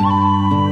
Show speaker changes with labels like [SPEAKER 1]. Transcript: [SPEAKER 1] Música